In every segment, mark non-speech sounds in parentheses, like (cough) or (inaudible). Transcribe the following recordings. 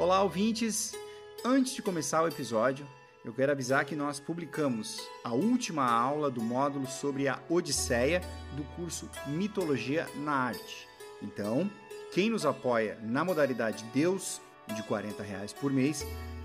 Olá, ouvintes! Antes de começar o episódio, eu quero avisar que nós publicamos a última aula do módulo sobre a Odisseia do curso Mitologia na Arte. Então, quem nos apoia na modalidade Deus, de 40 reais por mês,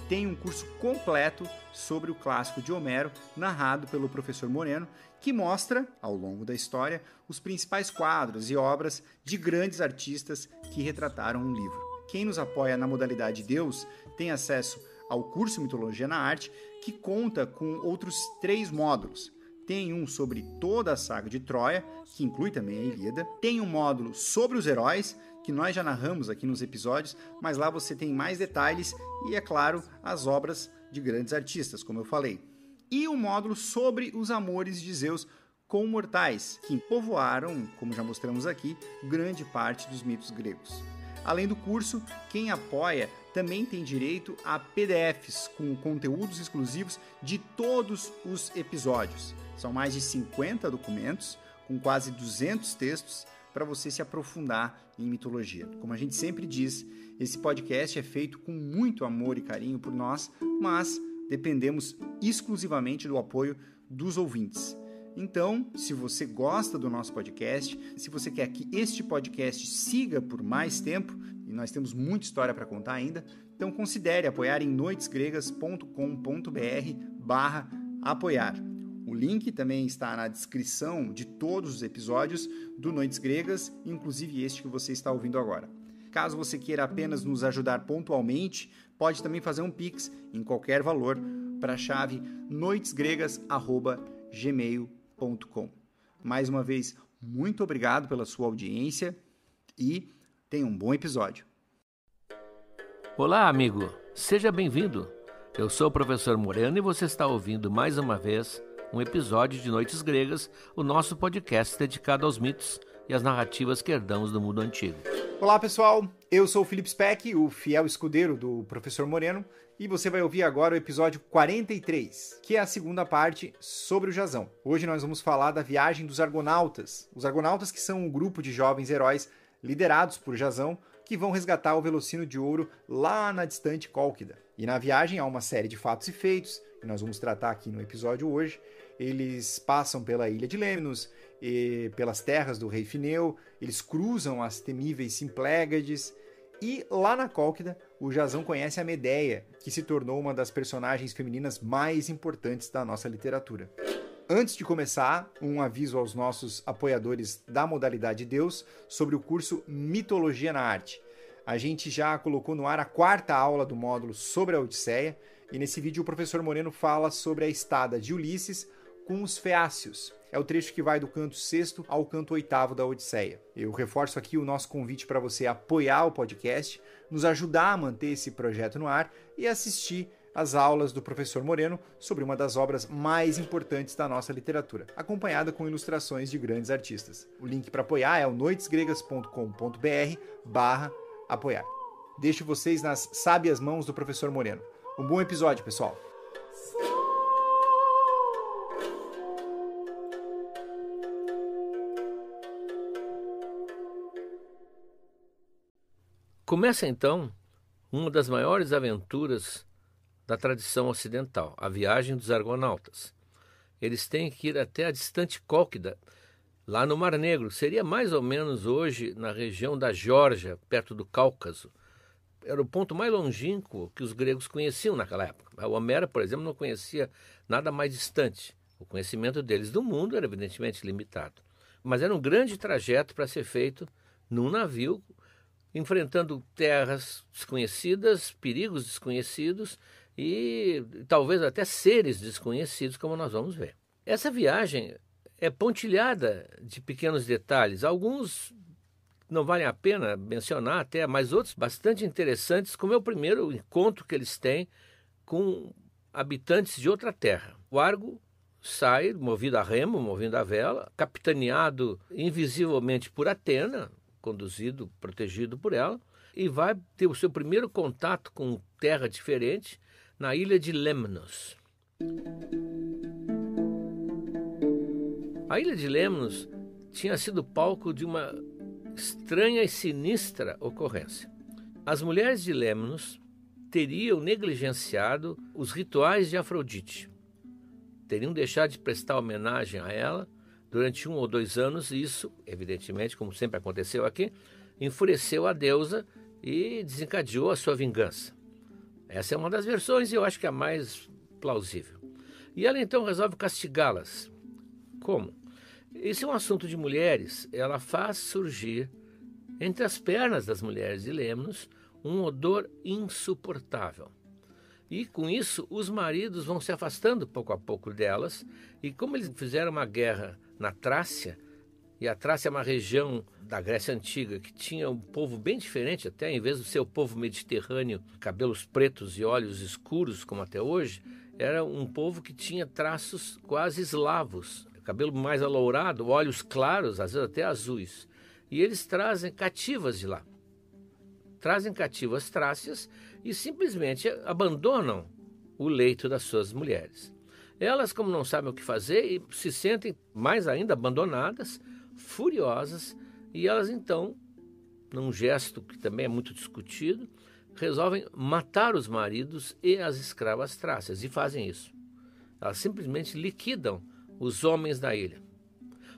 tem um curso completo sobre o clássico de Homero, narrado pelo professor Moreno, que mostra, ao longo da história, os principais quadros e obras de grandes artistas que retrataram um livro. Quem nos apoia na modalidade Deus tem acesso ao curso Mitologia na Arte, que conta com outros três módulos. Tem um sobre toda a saga de Troia, que inclui também a Ilíada. Tem um módulo sobre os heróis, que nós já narramos aqui nos episódios, mas lá você tem mais detalhes e, é claro, as obras de grandes artistas, como eu falei. E um módulo sobre os amores de Zeus com mortais, que povoaram, como já mostramos aqui, grande parte dos mitos gregos. Além do curso, quem apoia também tem direito a PDFs com conteúdos exclusivos de todos os episódios. São mais de 50 documentos com quase 200 textos para você se aprofundar em mitologia. Como a gente sempre diz, esse podcast é feito com muito amor e carinho por nós, mas dependemos exclusivamente do apoio dos ouvintes. Então, se você gosta do nosso podcast, se você quer que este podcast siga por mais tempo, e nós temos muita história para contar ainda, então considere apoiar em noitesgregas.com.br barra apoiar. O link também está na descrição de todos os episódios do Noites Gregas, inclusive este que você está ouvindo agora. Caso você queira apenas nos ajudar pontualmente, pode também fazer um Pix em qualquer valor para a chave noitesgregas.gmail.com mais uma vez, muito obrigado pela sua audiência e tenha um bom episódio. Olá, amigo. Seja bem-vindo. Eu sou o professor Moreno e você está ouvindo mais uma vez um episódio de Noites Gregas, o nosso podcast dedicado aos mitos e às narrativas que herdamos do mundo antigo. Olá, pessoal. Eu sou o Felipe Speck, o fiel escudeiro do professor Moreno, e você vai ouvir agora o episódio 43, que é a segunda parte sobre o Jazão. Hoje nós vamos falar da viagem dos Argonautas. Os Argonautas que são um grupo de jovens heróis liderados por Jazão que vão resgatar o Velocino de Ouro lá na distante Cólquida. E na viagem há uma série de fatos e feitos, que nós vamos tratar aqui no episódio hoje. Eles passam pela ilha de Lemnos, pelas terras do rei Fineu, eles cruzam as temíveis Simplégades, e lá na Cólquida, o Jazão conhece a Medeia, que se tornou uma das personagens femininas mais importantes da nossa literatura. Antes de começar, um aviso aos nossos apoiadores da modalidade Deus sobre o curso Mitologia na Arte. A gente já colocou no ar a quarta aula do módulo sobre a Odisseia, e nesse vídeo o professor Moreno fala sobre a estada de Ulisses com os Feácios, é o trecho que vai do canto sexto ao canto oitavo da Odisseia. Eu reforço aqui o nosso convite para você apoiar o podcast, nos ajudar a manter esse projeto no ar e assistir as aulas do professor Moreno sobre uma das obras mais importantes da nossa literatura, acompanhada com ilustrações de grandes artistas. O link para apoiar é o noitesgregas.com.br barra apoiar. Deixo vocês nas sábias mãos do professor Moreno. Um bom episódio, pessoal! Começa então uma das maiores aventuras da tradição ocidental, a viagem dos argonautas. Eles têm que ir até a distante Cólquida, lá no Mar Negro. Seria mais ou menos hoje na região da Geórgia, perto do Cáucaso. Era o ponto mais longínquo que os gregos conheciam naquela época. O Homero, por exemplo, não conhecia nada mais distante. O conhecimento deles do mundo era evidentemente limitado. Mas era um grande trajeto para ser feito num navio enfrentando terras desconhecidas, perigos desconhecidos e talvez até seres desconhecidos, como nós vamos ver. Essa viagem é pontilhada de pequenos detalhes, alguns não valem a pena mencionar até, mas outros bastante interessantes, como é o primeiro encontro que eles têm com habitantes de outra terra. O Argo sai, movido a remo, movido a vela, capitaneado invisivelmente por Atena, conduzido, protegido por ela, e vai ter o seu primeiro contato com terra diferente na ilha de Lemnos. A ilha de Lemnos tinha sido palco de uma estranha e sinistra ocorrência. As mulheres de Lemnos teriam negligenciado os rituais de Afrodite. Teriam deixado de prestar homenagem a ela durante um ou dois anos, isso, evidentemente, como sempre aconteceu aqui, enfureceu a deusa e desencadeou a sua vingança. Essa é uma das versões e eu acho que é a mais plausível. E ela então resolve castigá-las. Como? Esse é um assunto de mulheres. Ela faz surgir entre as pernas das mulheres de Lemnos um odor insuportável. E com isso, os maridos vão se afastando pouco a pouco delas, e como eles fizeram uma guerra na Trácia, e a Trácia é uma região da Grécia Antiga que tinha um povo bem diferente, até em vez do seu povo mediterrâneo, cabelos pretos e olhos escuros, como até hoje, era um povo que tinha traços quase eslavos, cabelo mais alourado, olhos claros, às vezes até azuis. E eles trazem cativas de lá. Trazem cativas trácias e simplesmente abandonam o leito das suas mulheres. Elas, como não sabem o que fazer, se sentem mais ainda abandonadas, furiosas, e elas então, num gesto que também é muito discutido, resolvem matar os maridos e as escravas trácias, e fazem isso. Elas simplesmente liquidam os homens da ilha.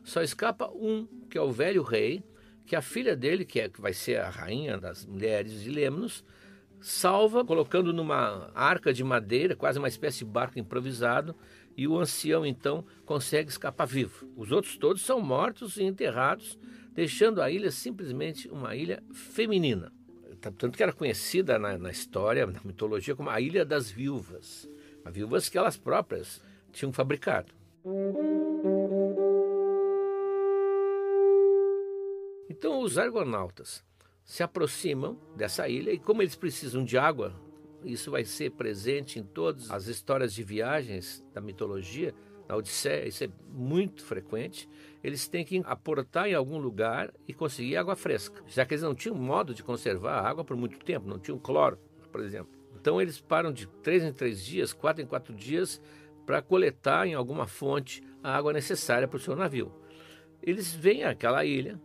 Só escapa um, que é o velho rei, que a filha dele, que, é, que vai ser a rainha das mulheres de Lemnos, salva colocando numa arca de madeira, quase uma espécie de barco improvisado, e o ancião então consegue escapar vivo. Os outros todos são mortos e enterrados, deixando a ilha simplesmente uma ilha feminina. Tanto que era conhecida na, na história, na mitologia, como a Ilha das Viúvas. As viúvas que elas próprias tinham fabricado. Então os argonautas se aproximam dessa ilha e como eles precisam de água, isso vai ser presente em todas as histórias de viagens da mitologia, na Odisseia, isso é muito frequente, eles têm que aportar em algum lugar e conseguir água fresca, já que eles não tinham modo de conservar a água por muito tempo, não tinham cloro, por exemplo. Então eles param de três em três dias, quatro em quatro dias, para coletar em alguma fonte a água necessária para o seu navio. Eles vêm àquela ilha,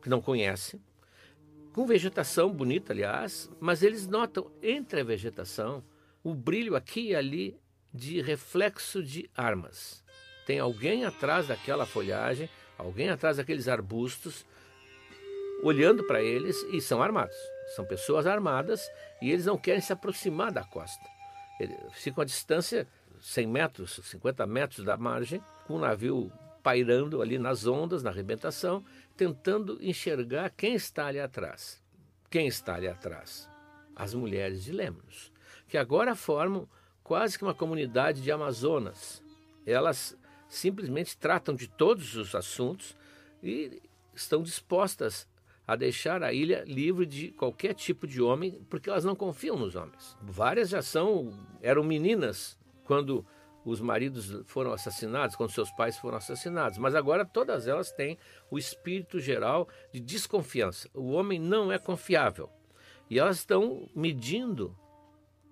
que não conhecem, com vegetação bonita, aliás, mas eles notam entre a vegetação o brilho aqui e ali de reflexo de armas. Tem alguém atrás daquela folhagem, alguém atrás daqueles arbustos, olhando para eles e são armados. São pessoas armadas e eles não querem se aproximar da costa. Eles ficam à distância 100 metros, 50 metros da margem, com o navio pairando ali nas ondas, na arrebentação, tentando enxergar quem está ali atrás. Quem está ali atrás? As mulheres de Lemnos, que agora formam quase que uma comunidade de Amazonas. Elas simplesmente tratam de todos os assuntos e estão dispostas a deixar a ilha livre de qualquer tipo de homem, porque elas não confiam nos homens. Várias já são eram meninas quando os maridos foram assassinados, quando seus pais foram assassinados, mas agora todas elas têm o espírito geral de desconfiança. O homem não é confiável. E elas estão medindo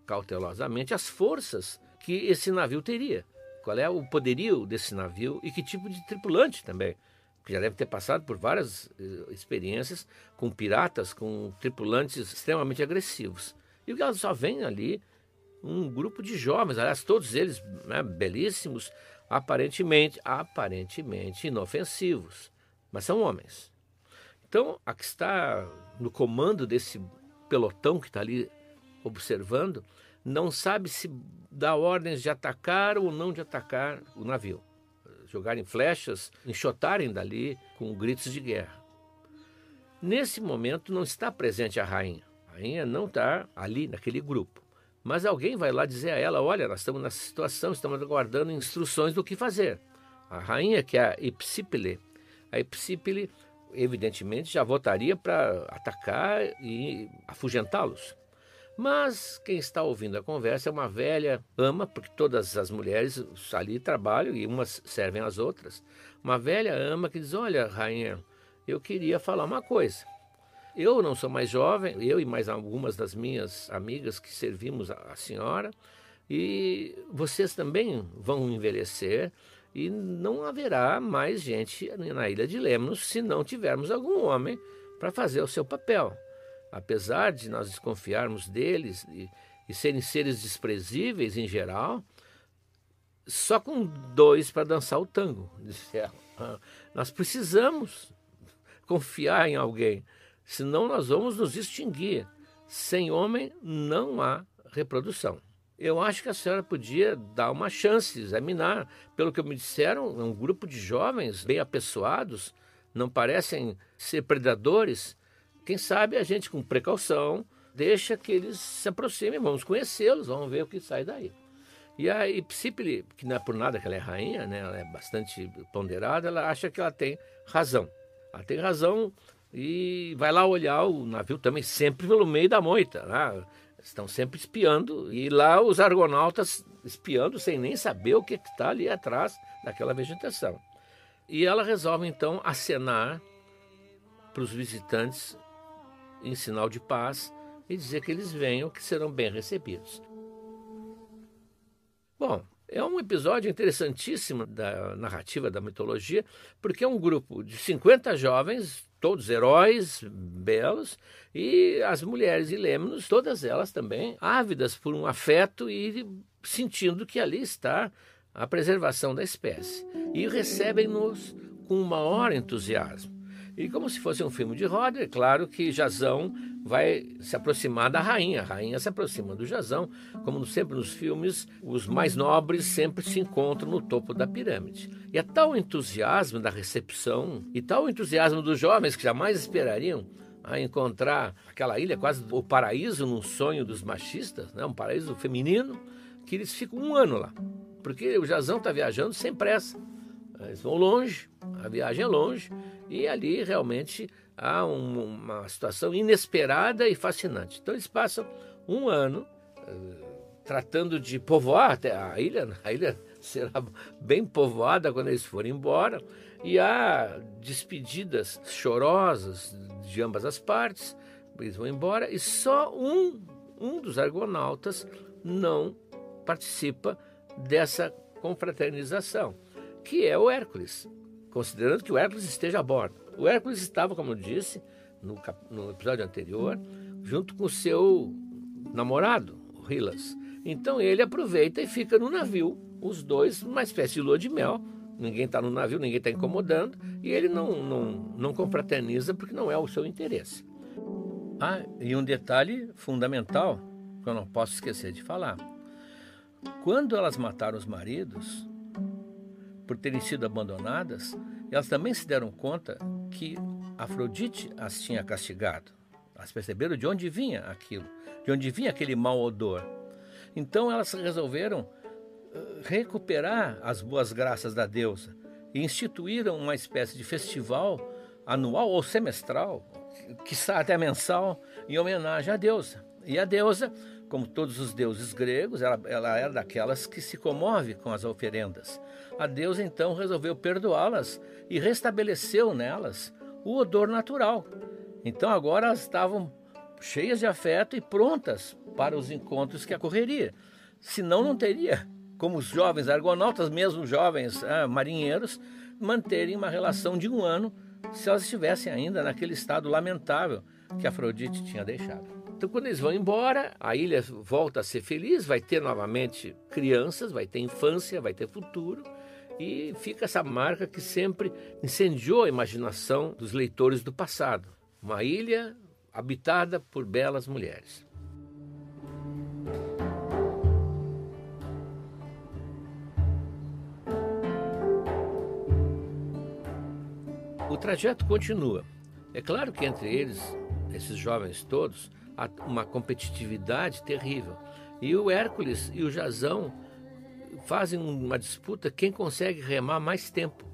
cautelosamente as forças que esse navio teria. Qual é o poderio desse navio e que tipo de tripulante também. Que já deve ter passado por várias eh, experiências com piratas, com tripulantes extremamente agressivos. E elas só vêm ali um grupo de jovens, aliás, todos eles né, belíssimos, aparentemente, aparentemente inofensivos, mas são homens. Então, a que está no comando desse pelotão que está ali observando, não sabe se dá ordens de atacar ou não de atacar o navio. Jogarem flechas, enxotarem dali com gritos de guerra. Nesse momento não está presente a rainha. A rainha não está ali naquele grupo. Mas alguém vai lá dizer a ela: olha, nós estamos nessa situação, estamos aguardando instruções do que fazer. A rainha, que é a Ipsípile, a Ipsípile, evidentemente, já votaria para atacar e afugentá-los. Mas quem está ouvindo a conversa é uma velha ama, porque todas as mulheres ali trabalham e umas servem às outras. Uma velha ama que diz: Olha, rainha, eu queria falar uma coisa. Eu não sou mais jovem, eu e mais algumas das minhas amigas que servimos a senhora, e vocês também vão envelhecer e não haverá mais gente na ilha de Lemnos se não tivermos algum homem para fazer o seu papel. apesar de nós desconfiarmos deles e, e serem seres desprezíveis em geral, só com dois para dançar o tango, (laughs) disse ela. Nós precisamos confiar em alguém, senão nós vamos nos extinguir. Sem homem não há reprodução. Eu acho que a senhora podia dar uma chance, examinar. Pelo que me disseram, é um grupo de jovens bem apessoados, não parecem ser predadores. Quem sabe a gente, com precaução, deixa que eles se aproximem, vamos conhecê-los, vamos ver o que sai daí. E a Ipsípile, que não é por nada que ela é rainha, né, ela é bastante ponderada, ela acha que ela tem razão. Ela tem razão e vai lá olhar o navio também, sempre pelo meio da moita. Né? Estão sempre espiando, e lá os argonautas espiando sem nem saber o que está ali atrás daquela vegetação. E ela resolve então acenar para os visitantes em sinal de paz e dizer que eles venham, que serão bem recebidos. Bom, é um episódio interessantíssimo da narrativa da mitologia, porque é um grupo de 50 jovens, todos heróis, belos, e as mulheres e lêmenos, todas elas também ávidas por um afeto e sentindo que ali está a preservação da espécie. E recebem-nos com o maior entusiasmo. E como se fosse um filme de roda, é claro que Jazão vai se aproximar da rainha. A rainha se aproxima do Jazão. Como sempre nos filmes, os mais nobres sempre se encontram no topo da pirâmide. E é tal entusiasmo da recepção e tal entusiasmo dos jovens que jamais esperariam a encontrar aquela ilha, quase o paraíso num sonho dos machistas, né? um paraíso feminino, que eles ficam um ano lá. Porque o Jazão está viajando sem pressa. Eles vão longe, a viagem é longe, e ali realmente há um, uma situação inesperada e fascinante. Então eles passam um ano uh, tratando de povoar a ilha, a ilha (laughs) será bem povoada quando eles forem embora, e há despedidas chorosas de ambas as partes, eles vão embora, e só um, um dos argonautas não participa dessa confraternização, que é o Hércules considerando que o Hércules esteja a bordo. O Hércules estava, como eu disse no, no episódio anterior, junto com o seu namorado, o Hilas. Então ele aproveita e fica no navio, os dois, uma espécie de lua de mel. Ninguém está no navio, ninguém está incomodando, e ele não, não, não confraterniza porque não é o seu interesse. Ah, e um detalhe fundamental que eu não posso esquecer de falar. Quando elas mataram os maridos, por terem sido abandonadas, elas também se deram conta que Afrodite as tinha castigado. Elas perceberam de onde vinha aquilo, de onde vinha aquele mau odor. Então elas resolveram recuperar as boas graças da deusa e instituíram uma espécie de festival anual ou semestral, que até mensal, em homenagem à deusa. E a deusa, como todos os deuses gregos, ela, ela era daquelas que se comove com as oferendas. A Deus então resolveu perdoá-las e restabeleceu nelas o odor natural. Então agora elas estavam cheias de afeto e prontas para os encontros que ocorreria. Senão não teria como os jovens argonautas, mesmo jovens ah, marinheiros, manterem uma relação de um ano se elas estivessem ainda naquele estado lamentável que Afrodite tinha deixado. Então, quando eles vão embora, a ilha volta a ser feliz, vai ter novamente crianças, vai ter infância, vai ter futuro, e fica essa marca que sempre incendiou a imaginação dos leitores do passado. Uma ilha habitada por belas mulheres. O trajeto continua. É claro que entre eles, esses jovens todos, há uma competitividade terrível. E o Hércules e o Jazão fazem uma disputa quem consegue remar mais tempo.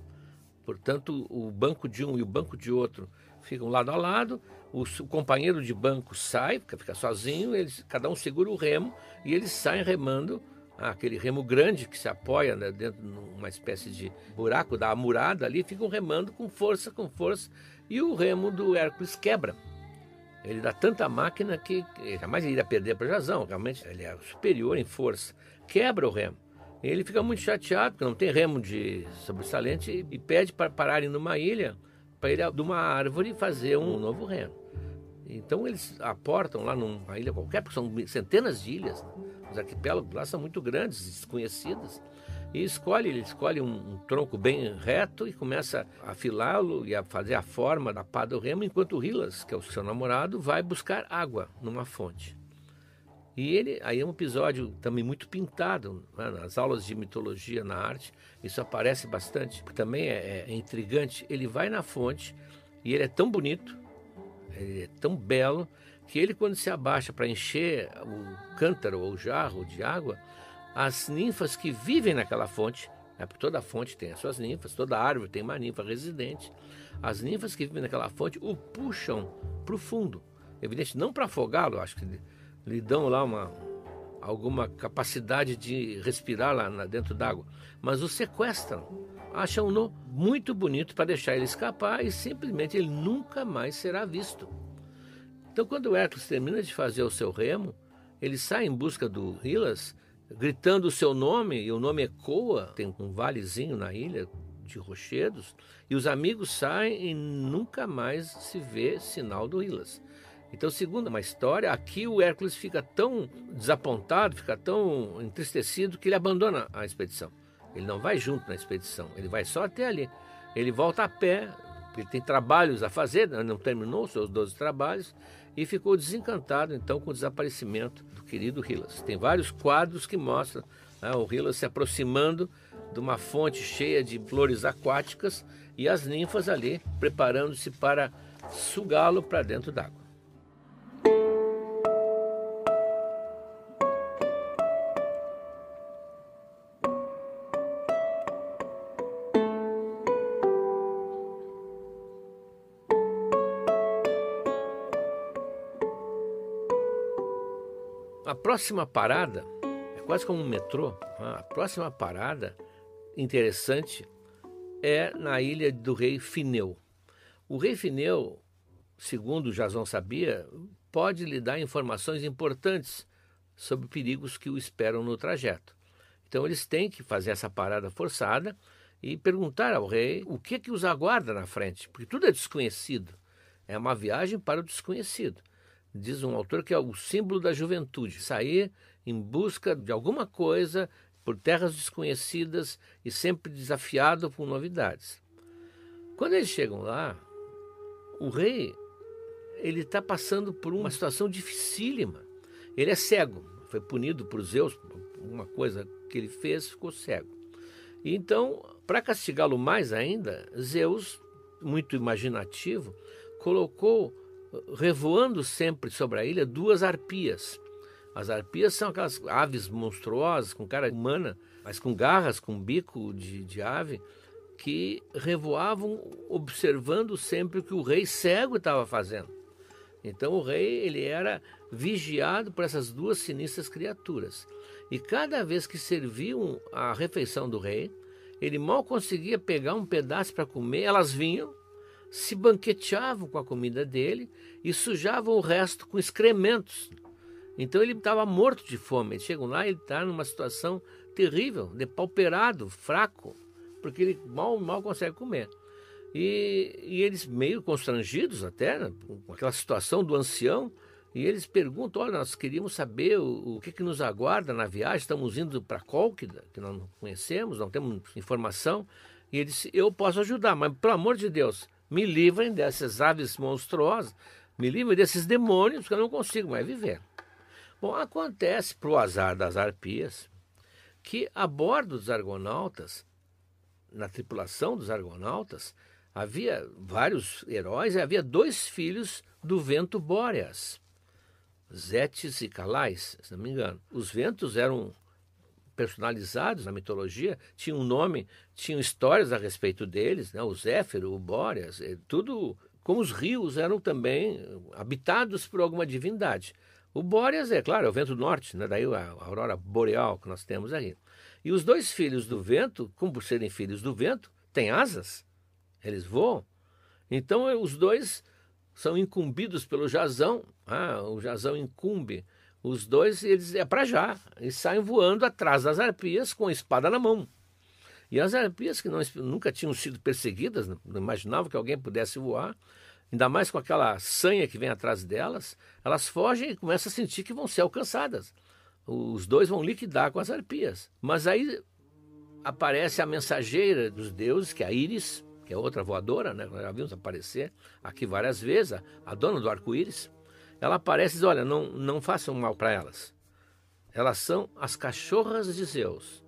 Portanto, o banco de um e o banco de outro ficam lado a lado, o, companheiro de banco sai, fica sozinho, eles, cada um segura o remo e eles saem remando aquele remo grande que se apoia né, dentro de uma espécie de buraco da amurada ali, ficam remando com força, com força, e o remo do Hércules quebra. Ele dá tanta máquina que jamais iria perder para Jazão, realmente ele é superior em força. Quebra o remo. Ele fica muito chateado, porque não tem remo de sobressalente, e pede para pararem numa ilha, para ele, de uma árvore, fazer um novo remo. Então eles aportam lá numa ilha qualquer, porque são centenas de ilhas. Né? Os arquipélagos lá são muito grandes, desconhecidas. E escolhe, ele escolhe um, um tronco bem reto e começa a afilá-lo e a fazer a forma da pá do remo, enquanto o Rilas, que é o seu namorado, vai buscar água numa fonte. E ele, aí é um episódio também muito pintado né, nas aulas de mitologia na arte, isso aparece bastante, porque também é, é intrigante. Ele vai na fonte e ele é tão bonito, ele é tão belo, que ele, quando se abaixa para encher o cântaro ou o jarro de água, as ninfas que vivem naquela fonte, né, porque toda fonte tem as suas ninfas, toda árvore tem uma ninfa residente, as ninfas que vivem naquela fonte o puxam para o fundo. Evidente, não para afogá-lo, acho que lhe dão lá uma, alguma capacidade de respirar lá dentro d'água, mas o sequestram, acham-no muito bonito para deixar ele escapar e simplesmente ele nunca mais será visto. Então, quando o Hércules termina de fazer o seu remo, ele sai em busca do Hilas gritando o seu nome, e o nome ecoa, tem um valezinho na ilha de rochedos, e os amigos saem e nunca mais se vê sinal do Ilas. Então, segundo uma história, aqui o Hércules fica tão desapontado, fica tão entristecido que ele abandona a expedição. Ele não vai junto na expedição, ele vai só até ali. Ele volta a pé, ele tem trabalhos a fazer, né, não terminou os seus 12 trabalhos, e ficou desencantado então com o desaparecimento do querido Hillas. Tem vários quadros que mostram né, o Hillas se aproximando de uma fonte cheia de flores aquáticas e as ninfas ali preparando-se para sugá-lo para dentro d'água. A próxima parada é quase como um metrô. Né? A próxima parada interessante é na ilha do rei Fineu. O rei Fineu, segundo Jason sabia, pode lhe dar informações importantes sobre perigos que o esperam no trajeto. Então eles têm que fazer essa parada forçada e perguntar ao rei o que que os aguarda na frente, porque tudo é desconhecido. É uma viagem para o desconhecido diz um autor que é o símbolo da juventude, sair em busca de alguma coisa por terras desconhecidas e sempre desafiado por novidades. Quando eles chegam lá, o rei ele está passando por uma situação dificílima. Ele é cego, foi punido por Zeus uma coisa que ele fez, ficou cego. E então, para castigá-lo mais ainda, Zeus, muito imaginativo, colocou revoando sempre sobre a ilha duas arpias. As arpias são aquelas aves monstruosas, com cara humana, mas com garras, com bico de, de ave, que revoavam observando sempre o que o rei cego estava fazendo. Então o rei ele era vigiado por essas duas sinistras criaturas. E cada vez que serviam a refeição do rei, ele mal conseguia pegar um pedaço para comer, elas vinham se banqueteavam com a comida dele e sujavam o resto com excrementos. Então ele estava morto de fome. Eles chegam lá e ele está numa situação terrível, depauperado, fraco, porque ele mal, mal consegue comer. E, e eles meio constrangidos até, né, com aquela situação do ancião, e eles perguntam, olha, nós queríamos saber o, o que, que nos aguarda na viagem, estamos indo para Cólquida, que nós não conhecemos, não temos informação. E ele disse, eu posso ajudar, mas pelo amor de Deus, me livrem dessas aves monstruosas, me livrem desses demônios que eu não consigo mais viver. Bom, acontece para o azar das arpias que a bordo dos argonautas, na tripulação dos argonautas, havia vários heróis e havia dois filhos do vento Bóreas, Zetes e Calais, se não me engano. Os ventos eram personalizados na mitologia, tinham um nome, tinham histórias a respeito deles, né? o Zéfiro, o Bóreas, é tudo como os rios eram também habitados por alguma divindade. O Bóreas é, claro, é o vento norte, né? daí a aurora boreal que nós temos aí. E os dois filhos do vento, como por serem filhos do vento, têm asas, eles voam. Então os dois são incumbidos pelo Jazão, ah, o Jazão incumbe os dois, eles é para já. Eles saem voando atrás das arpias com a espada na mão. E as arpias, que não, nunca tinham sido perseguidas, não imaginavam que alguém pudesse voar, ainda mais com aquela sanha que vem atrás delas, elas fogem e começam a sentir que vão ser alcançadas. Os dois vão liquidar com as arpias. Mas aí aparece a mensageira dos deuses, que é a Íris, que é outra voadora, né? Nós já vimos aparecer aqui várias vezes, a dona do arco-íris. Ela aparece e diz: Olha, não, não façam mal para elas. Elas são as cachorras de Zeus.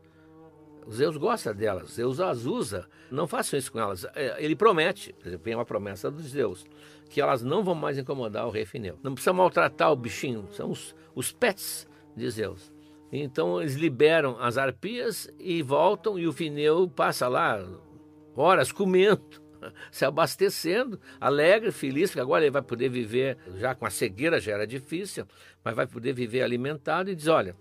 Zeus gosta delas, Zeus as usa. Não façam isso com elas. É, ele promete, vem uma promessa dos Zeus, que elas não vão mais incomodar o rei Fineu. Não precisa maltratar o bichinho, são os, os pets de Zeus. Então eles liberam as arpias e voltam, e o Fineu passa lá horas comendo, se abastecendo, alegre, feliz, porque agora ele vai poder viver, já com a cegueira já era difícil, mas vai poder viver alimentado e diz: olha,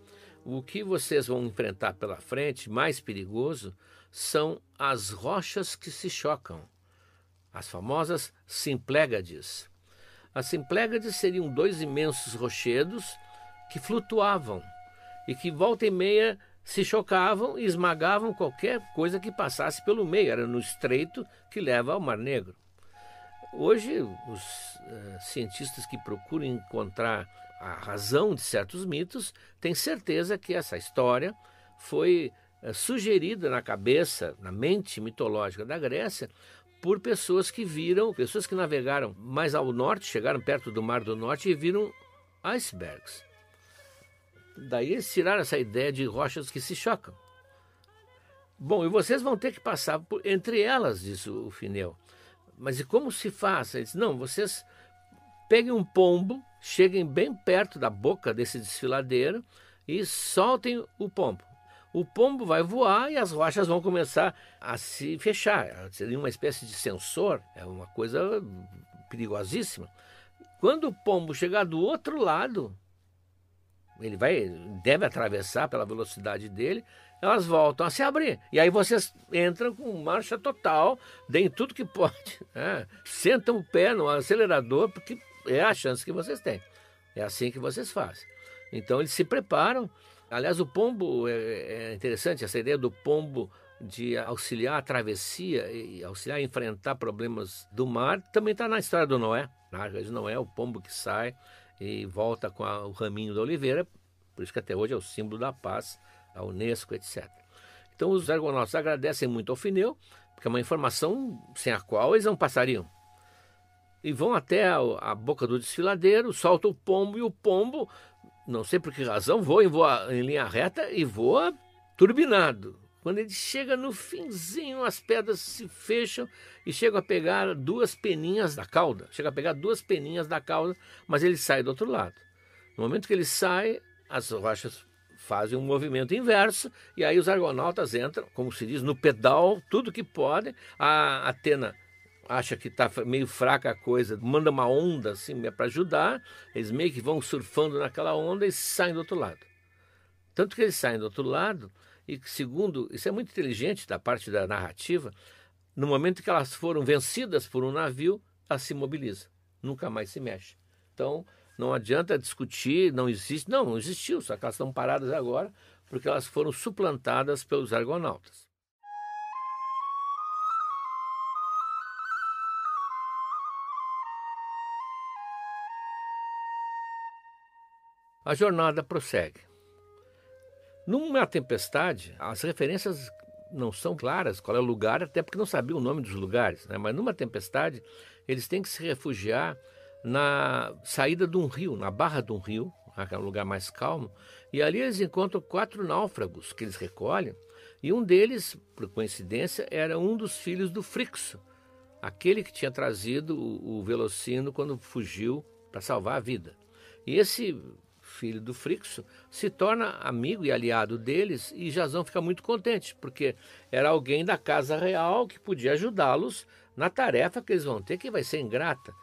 o que vocês vão enfrentar pela frente, mais perigoso, são as rochas que se chocam, as famosas Simplégades. As Simplégades seriam dois imensos rochedos que flutuavam e que volta e meia se chocavam e esmagavam qualquer coisa que passasse pelo meio. Era no estreito que leva ao Mar Negro. Hoje, os uh, cientistas que procuram encontrar a razão de certos mitos têm certeza que essa história foi uh, sugerida na cabeça, na mente mitológica da Grécia, por pessoas que viram, pessoas que navegaram mais ao norte, chegaram perto do Mar do Norte e viram icebergs. Daí eles tiraram essa ideia de rochas que se chocam. Bom, e vocês vão ter que passar por, entre elas, disse o Fineu. Mas e como se faz? Ele disse, não, vocês peguem um pombo, cheguem bem perto da boca desse desfiladeiro e soltem o pombo. O pombo vai voar e as rochas vão começar a se fechar. Seria uma espécie de sensor, é uma coisa perigosíssima. Quando o pombo chegar do outro lado, ele vai deve atravessar pela velocidade dele, elas voltam a se abrir. E aí vocês entram com marcha total, deem tudo que (laughs) pode, né? sentam o pé no acelerador, porque é a chance que vocês têm. É assim que vocês fazem. Então eles se preparam. Aliás, o pombo é, é interessante, essa ideia do pombo de auxiliar a travessia e auxiliar a enfrentar problemas do mar também está na história do Noé. Na de Noé, o pombo que sai e volta com a, o raminho da oliveira, por isso que até hoje é o símbolo da paz, a Unesco, etc. Então os argonautas agradecem muito ao Fineu, porque é uma informação sem a qual eles não passariam. E vão até a, a boca do desfiladeiro, soltam o pombo, e o pombo, não sei por que razão, voa em, voa em linha reta e voa turbinado. Quando ele chega no finzinho, as pedras se fecham e chega a pegar duas peninhas da cauda. Chega a pegar duas peninhas da cauda, mas ele sai do outro lado. No momento que ele sai, as rochas fazem um movimento inverso e aí os argonautas entram, como se diz, no pedal, tudo que podem. A Atena acha que está meio fraca a coisa, manda uma onda assim para ajudar, eles meio que vão surfando naquela onda e saem do outro lado. Tanto que eles saem do outro lado e segundo, isso é muito inteligente da parte da narrativa, no momento que elas foram vencidas por um navio, elas se mobilizam, nunca mais se mexe. Então, não adianta discutir, não existe, não, não existiu, só que elas estão paradas agora porque elas foram suplantadas pelos argonautas. A jornada prossegue. Numa tempestade, as referências não são claras qual é o lugar, até porque não sabiam o nome dos lugares. Né? Mas numa tempestade, eles têm que se refugiar na saída de um rio, na barra de um rio, que é um lugar mais calmo, e ali eles encontram quatro náufragos que eles recolhem, e um deles, por coincidência, era um dos filhos do Frixo, aquele que tinha trazido o, o Velocino quando fugiu para salvar a vida. E esse filho do Frixo, se torna amigo e aliado deles e Jasão fica muito contente, porque era alguém da casa real que podia ajudá-los na tarefa que eles vão ter, que vai ser ingrata.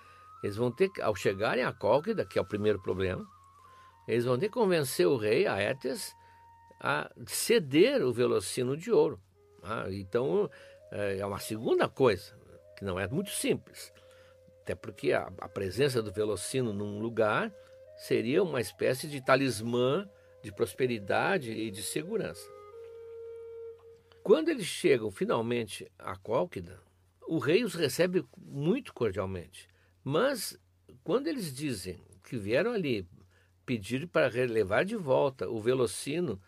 Eles vão ter, ao chegarem a Cólquida, que é o primeiro problema, eles vão ter que convencer o rei, Aétes, a ceder o velocino de ouro. Ah, então, é, é uma segunda coisa, que não é muito simples. Até porque a, a presença do velocino num lugar seria uma espécie de talismã de prosperidade e de segurança. Quando eles chegam finalmente a Cólquida, o rei os recebe muito cordialmente. Mas quando eles dizem que vieram ali pedir para levar de volta o Velocino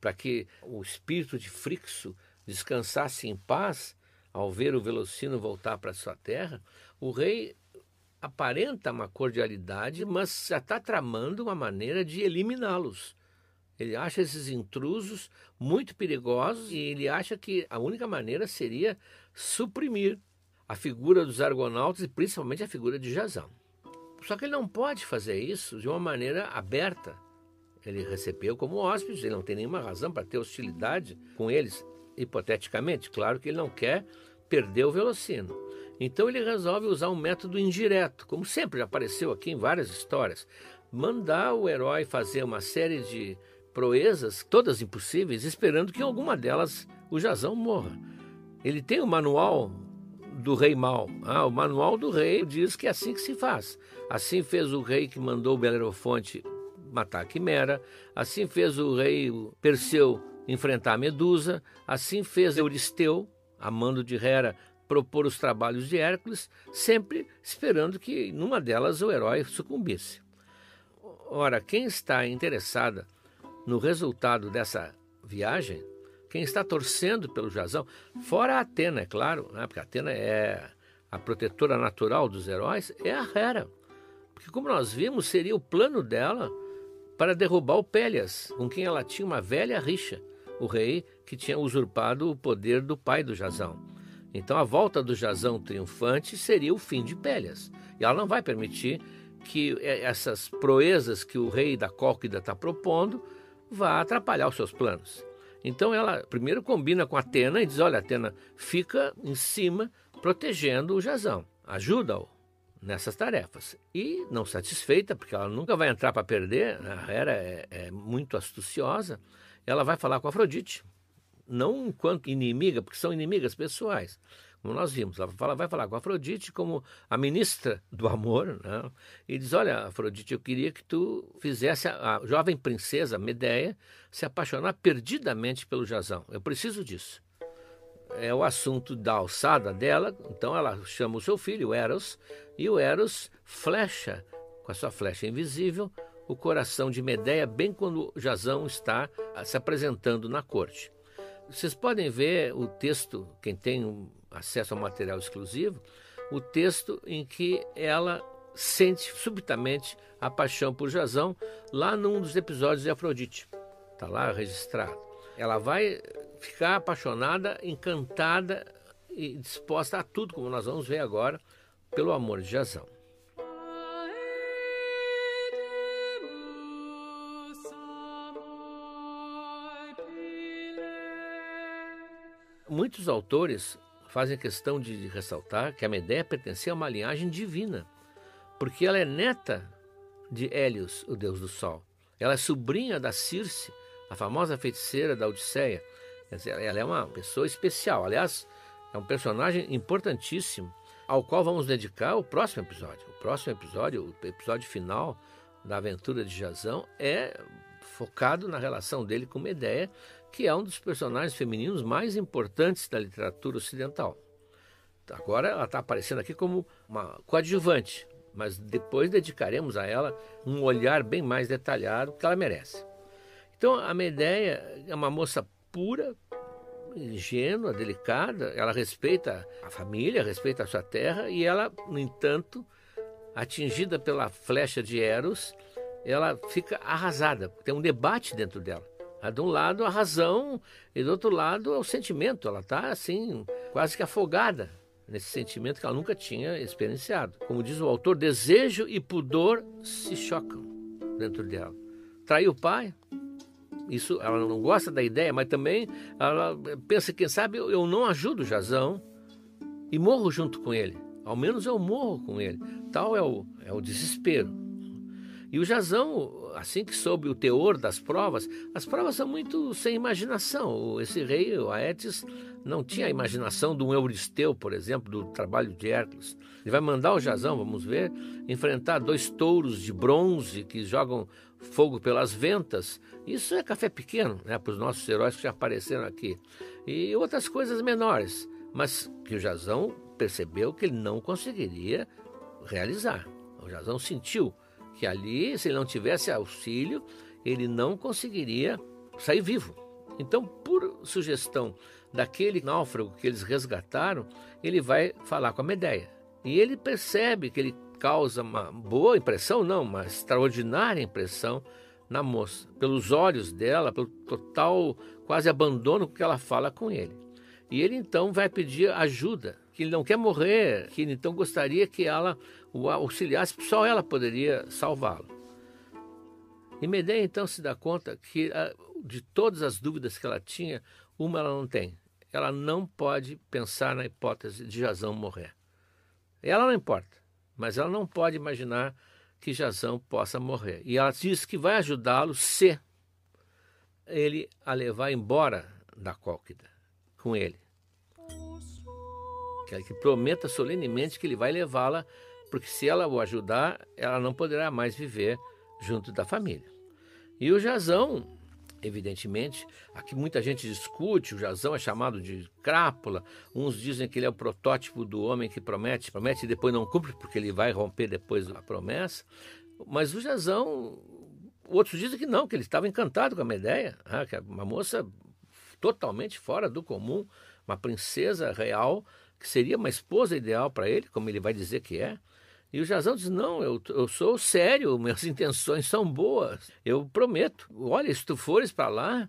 para que o espírito de Frixo descansasse em paz ao ver o Velocino voltar para sua terra, o rei aparenta uma cordialidade, mas já está tramando uma maneira de eliminá-los. Ele acha esses intrusos muito perigosos e ele acha que a única maneira seria suprimir a figura dos argonautas e principalmente a figura de Jazão. Só que ele não pode fazer isso de uma maneira aberta. Ele recebeu como hóspede, ele não tem nenhuma razão para ter hostilidade com eles, hipoteticamente. Claro que ele não quer perder o Velocino. Então ele resolve usar um método indireto, como sempre apareceu aqui em várias histórias. Mandar o herói fazer uma série de proezas, todas impossíveis, esperando que alguma delas o Jazão morra. Ele tem o manual do rei mau. Ah, o manual do rei diz que é assim que se faz. Assim fez o rei que mandou o Belerofonte matar a Quimera, assim fez o rei Perseu enfrentar a Medusa, assim fez Euristeu, amando de Hera, propor os trabalhos de Hércules, sempre esperando que numa delas o herói sucumbisse. Ora, quem está interessada no resultado dessa viagem, quem está torcendo pelo Jazão, fora Atena, é claro, né, porque Atena é a protetora natural dos heróis, é a Hera. Porque, como nós vimos, seria o plano dela para derrubar o Pélias, com quem ela tinha uma velha rixa, o rei que tinha usurpado o poder do pai do Jazão. Então a volta do Jazão triunfante seria o fim de Pélias. E ela não vai permitir que essas proezas que o rei da Cólquida está propondo vá atrapalhar os seus planos. Então ela primeiro combina com Atena e diz: Olha, Atena, fica em cima protegendo o Jazão, ajuda-o nessas tarefas. E não satisfeita, porque ela nunca vai entrar para perder, a Hera é, é muito astuciosa, ela vai falar com Afrodite, não enquanto inimiga, porque são inimigas pessoais, como nós vimos. Ela fala, vai falar com Afrodite como a ministra do amor, né? e diz: Olha, Afrodite, eu queria que tu fizesse a, a jovem princesa Medeia se apaixonar perdidamente pelo Jazão. Eu preciso disso. É o assunto da alçada dela, então ela chama o seu filho, o Eros, e o Eros flecha com a sua flecha invisível o coração de Medeia bem quando Jazão está se apresentando na corte. Vocês podem ver o texto, quem tem acesso ao material exclusivo, o texto em que ela sente subitamente a paixão por Jazão lá num dos episódios de Afrodite. Está lá registrado. Ela vai ficar apaixonada, encantada e disposta a tudo, como nós vamos ver agora, pelo amor de Jazão. Muitos autores fazem questão de ressaltar que a Medeia pertencia a uma linhagem divina, porque ela é neta de Hélios, o deus do sol. Ela é sobrinha da Circe, a famosa feiticeira da Odisseia. Ela é uma pessoa especial. Aliás, é um personagem importantíssimo ao qual vamos dedicar o próximo episódio. O próximo episódio, o episódio final da aventura de Jazão, é focado na relação dele com Medeia que é um dos personagens femininos mais importantes da literatura ocidental. Agora ela está aparecendo aqui como uma coadjuvante, mas depois dedicaremos a ela um olhar bem mais detalhado que ela merece. Então a Medeia é uma moça pura, ingênua, delicada, ela respeita a família, respeita a sua terra e ela, no entanto, atingida pela flecha de Eros, ela fica arrasada, tem um debate dentro dela. De um lado a razão e do outro lado o sentimento. Ela está assim, quase que afogada nesse sentimento que ela nunca tinha experienciado. Como diz o autor, desejo e pudor se chocam dentro dela. Traiu o pai, isso ela não gosta da ideia, mas também ela pensa, quem sabe eu não ajudo o Jazão e morro junto com ele. Ao menos eu morro com ele. Tal é o, é o desespero. E o Jazão, assim que soube o teor das provas, as provas são muito sem imaginação. Esse rei, o Aetes, não tinha a imaginação de um Euristeu, por exemplo, do trabalho de Hércules. Ele vai mandar o Jazão, vamos ver, enfrentar dois touros de bronze que jogam fogo pelas ventas. Isso é café pequeno né, para os nossos heróis que já apareceram aqui. E outras coisas menores, mas que o Jazão percebeu que ele não conseguiria realizar. O Jazão sentiu que ali, se ele não tivesse auxílio, ele não conseguiria sair vivo. Então, por sugestão daquele náufrago que eles resgataram, ele vai falar com a Medeia. E ele percebe que ele causa uma boa impressão, não, uma extraordinária impressão na moça, pelos olhos dela, pelo total quase abandono que ela fala com ele. E ele então vai pedir ajuda, que ele não quer morrer, que ele então gostaria que ela o auxiliasse, só ela poderia salvá-lo. E Medeia então se dá conta que de todas as dúvidas que ela tinha, uma ela não tem. Ela não pode pensar na hipótese de Jazão morrer. Ela não importa, mas ela não pode imaginar que Jazão possa morrer. E ela diz que vai ajudá-lo se ele a levar embora da Cólquida com ele. Que, que prometa solenemente que ele vai levá-la, porque se ela o ajudar, ela não poderá mais viver junto da família. E o Jazão evidentemente. Aqui muita gente discute, o Jazão é chamado de crápula, uns dizem que ele é o protótipo do homem que promete, promete e depois não cumpre, porque ele vai romper depois a promessa. Mas o Jazão, outros dizem que não, que ele estava encantado com a Medeia, que é uma moça totalmente fora do comum, uma princesa real, que seria uma esposa ideal para ele, como ele vai dizer que é. E o Jazão diz: Não, eu, eu sou sério, minhas (laughs) intenções são boas. Eu prometo. Olha, se tu fores para lá,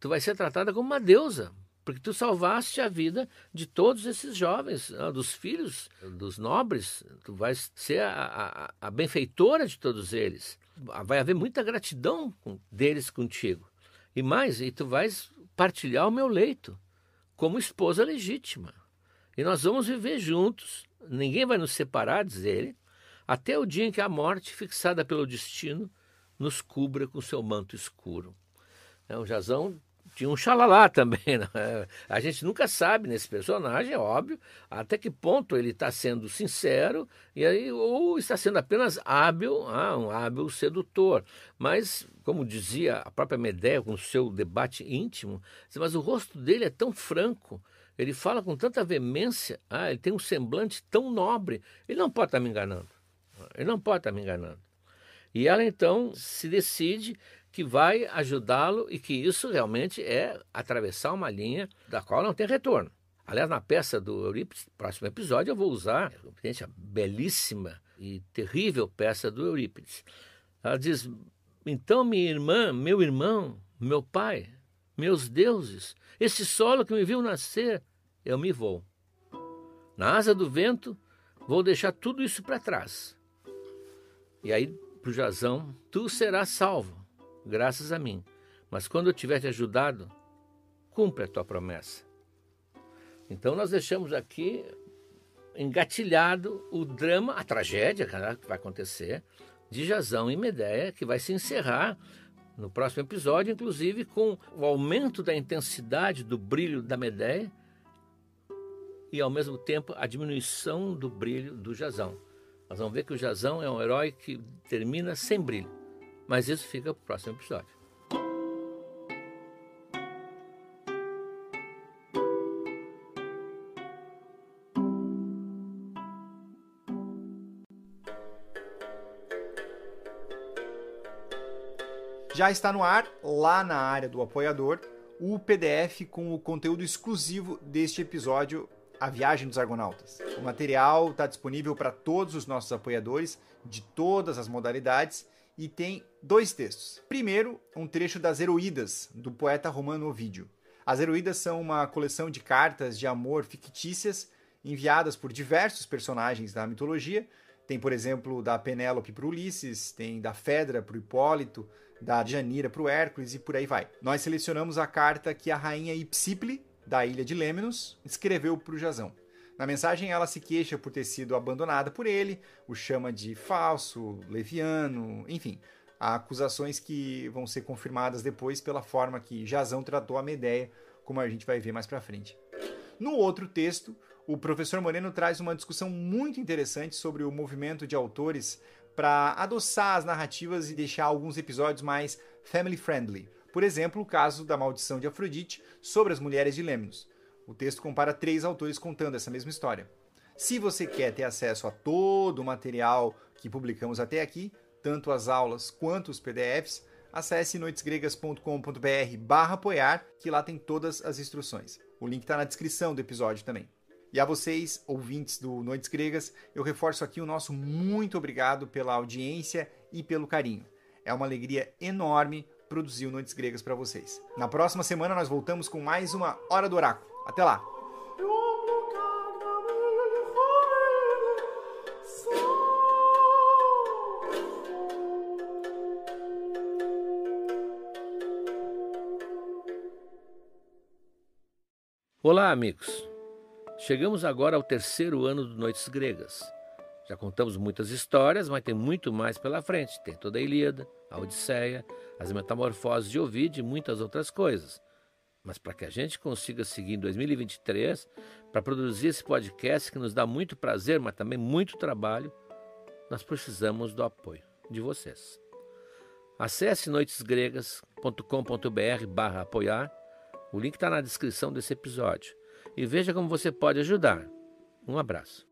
tu vai ser tratada como uma deusa, porque tu salvaste a vida de todos esses jovens, ah, dos filhos dos nobres. Tu vais ser a, a, a benfeitora de todos eles. Vai haver muita gratidão deles contigo. E mais, e tu vais partilhar o meu leito como esposa legítima. E nós vamos viver juntos Ninguém vai nos separar, diz ele, até o dia em que a morte, fixada pelo destino, nos cubra com seu manto escuro. É, o Jazão tinha um xalalá (laughs) também. Né? A gente nunca sabe nesse personagem, é óbvio, até que ponto ele está sendo sincero e aí, ou está sendo apenas hábil, ah, um hábil sedutor. Mas, como dizia a própria Medeia com seu debate íntimo, mas o rosto dele é tão franco ele fala com tanta veemência, ah, ele tem um semblante tão nobre, ele não pode estar me enganando. Ele não pode estar me enganando. E ela então se decide que vai ajudá-lo e que isso realmente é atravessar uma linha da qual não tem retorno. Aliás, na peça do Eurípides, próximo episódio, eu vou usar a belíssima e terrível peça do Eurípides. Ela diz: Então, minha irmã, meu irmão, meu pai, meus deuses, esse solo que me viu nascer, eu me vou. Na asa do vento, vou deixar tudo isso para trás. E aí, para o Jazão, tu serás salvo, graças a mim. Mas quando eu tiver te ajudado, cumpre a tua promessa. Então, nós deixamos aqui engatilhado o drama, a tragédia que vai acontecer, de Jazão e Medeia, que vai se encerrar no próximo episódio, inclusive com o aumento da intensidade do brilho da Medeia e, ao mesmo tempo, a diminuição do brilho do Jazão. Nós vamos ver que o Jazão é um herói que termina sem brilho, mas isso fica para o próximo episódio. Já está no ar, lá na área do apoiador, o PDF com o conteúdo exclusivo deste episódio, A Viagem dos Argonautas. O material está disponível para todos os nossos apoiadores, de todas as modalidades, e tem dois textos. Primeiro, um trecho das Heroídas, do poeta romano Ovídio. As Heroídas são uma coleção de cartas de amor fictícias enviadas por diversos personagens da mitologia. Tem, por exemplo, da Penélope para Ulisses, tem da Fedra para Hipólito, da Janira para o Hércules e por aí vai. Nós selecionamos a carta que a rainha Ipsiple, da ilha de Lemnos, escreveu para o Jazão. Na mensagem, ela se queixa por ter sido abandonada por ele, o chama de falso, leviano, enfim, há acusações que vão ser confirmadas depois pela forma que Jazão tratou a Medeia, como a gente vai ver mais para frente. No outro texto, o professor Moreno traz uma discussão muito interessante sobre o movimento de autores para adoçar as narrativas e deixar alguns episódios mais family friendly. Por exemplo, o caso da maldição de Afrodite sobre as mulheres de Lemnos. O texto compara três autores contando essa mesma história. Se você quer ter acesso a todo o material que publicamos até aqui, tanto as aulas quanto os PDFs, acesse noitesgregas.com.br barra apoiar, que lá tem todas as instruções. O link está na descrição do episódio também. E a vocês, ouvintes do Noites Gregas, eu reforço aqui o nosso muito obrigado pela audiência e pelo carinho. É uma alegria enorme produzir o Noites Gregas para vocês. Na próxima semana nós voltamos com mais uma Hora do Oráculo. Até lá! Olá, amigos. Chegamos agora ao terceiro ano do Noites Gregas. Já contamos muitas histórias, mas tem muito mais pela frente. Tem toda a Ilíada, a Odisseia, as Metamorfoses de Ovid e muitas outras coisas. Mas para que a gente consiga seguir em 2023, para produzir esse podcast que nos dá muito prazer, mas também muito trabalho, nós precisamos do apoio de vocês. Acesse noitesgregas.com.br barra apoiar, o link está na descrição desse episódio, e veja como você pode ajudar. Um abraço.